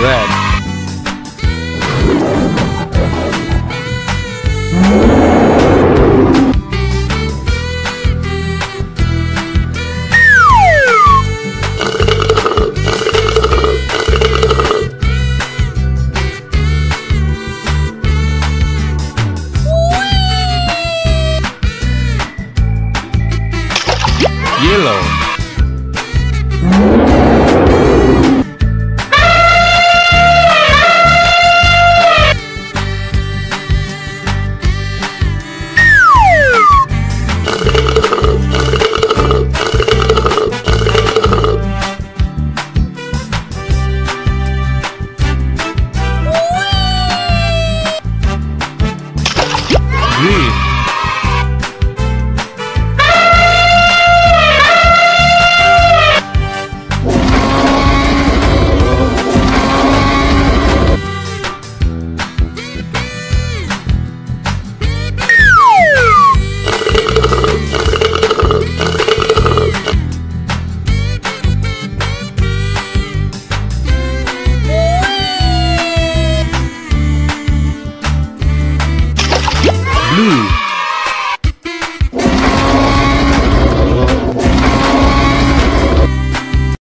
red. yellow Blue.